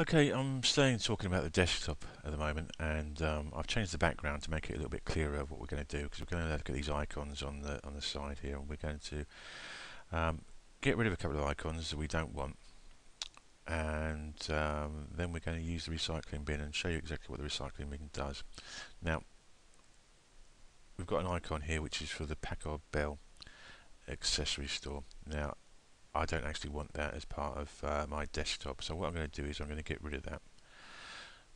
Okay, I'm staying talking about the desktop at the moment, and um, I've changed the background to make it a little bit clearer of what we're going to do because we're going to look at these icons on the on the side here, and we're going to um, get rid of a couple of icons that we don't want, and um, then we're going to use the recycling bin and show you exactly what the recycling bin does. Now, we've got an icon here which is for the Packard Bell accessory store. Now, I don't actually want that as part of uh, my desktop. So what I'm going to do is I'm going to get rid of that.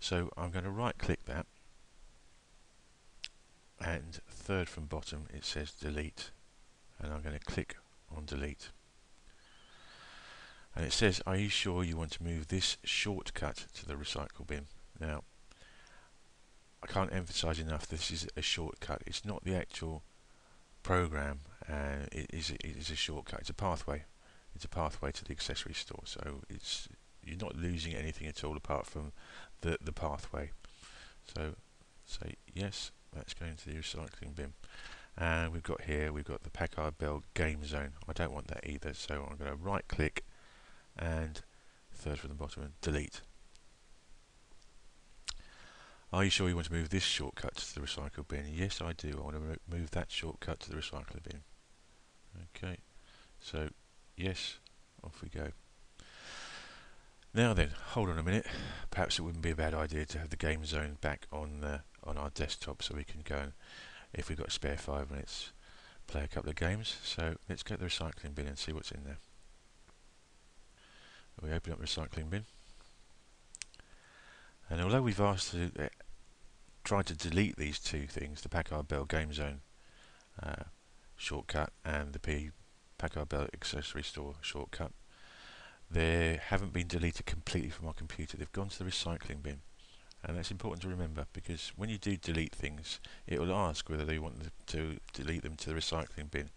So I'm going to right click that and third from bottom it says delete and I'm going to click on delete and it says are you sure you want to move this shortcut to the recycle bin now I can't emphasize enough this is a shortcut it's not the actual program and it is, it is a shortcut it's a pathway it's a pathway to the accessory store. So it's you're not losing anything at all apart from the the pathway. So say yes, that's going to the recycling bin. And we've got here, we've got the Packard Bell Game Zone. I don't want that either, so I'm going to right click and third from the bottom and delete. Are you sure you want to move this shortcut to the recycle bin? Yes, I do. I want to move that shortcut to the recycle bin. Okay, so Yes, off we go. Now then, hold on a minute. Perhaps it wouldn't be a bad idea to have the game zone back on the, on our desktop so we can go and, if we've got spare five minutes, play a couple of games. So let's get the recycling bin and see what's in there. We open up the recycling bin. And although we've asked to uh, try to delete these two things, the Packard Bell Game Zone uh, shortcut and the P Packard Bell accessory store shortcut. They haven't been deleted completely from our computer. They've gone to the recycling bin. And that's important to remember because when you do delete things, it will ask whether they want to delete them to the recycling bin.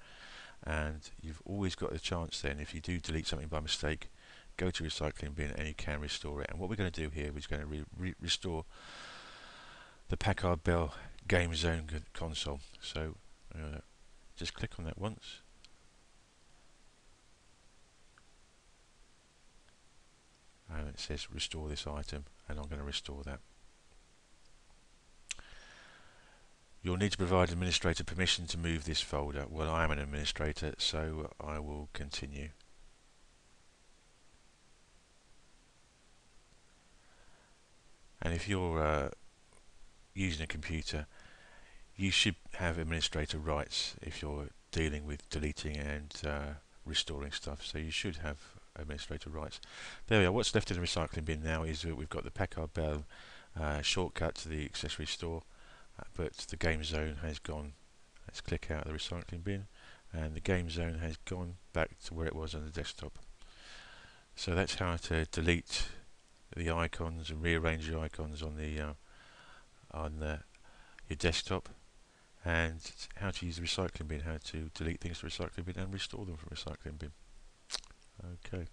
And you've always got a chance then, if you do delete something by mistake, go to recycling bin and you can restore it. And what we're going to do here is going to re re restore the Packard Bell Game Zone console. So uh, just click on that once it says restore this item and I'm going to restore that. You'll need to provide administrator permission to move this folder. Well, I am an administrator, so I will continue. And if you're uh, using a computer, you should have administrator rights if you're dealing with deleting and uh, restoring stuff. So you should have administrator rights. There we are. What's left in the recycling bin now is that we've got the Packard Bell uh, shortcut to the accessory store, uh, but the game zone has gone. Let's click out of the recycling bin, and the game zone has gone back to where it was on the desktop. So that's how to delete the icons and rearrange the icons on the uh, on the, your desktop and how to use the recycling bin, how to delete things to recycling bin and restore them from recycling bin. Okay.